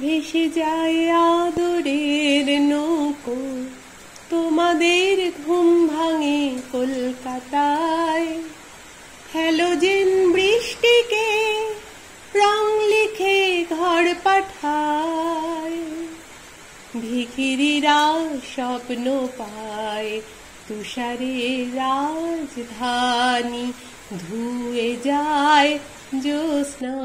ভেসে যায় আদরের নৌকো। তোমাদের ঘুম ভাঙে কলকাতায়। হ্যালোজেন বৃষ্টিকে রং লিখে ঘর পাঠায়। ভিখিরিরা স্বপ্ন পায় তুষারে রাজধানী ধুয়ে যায় জ্যোৎস্না।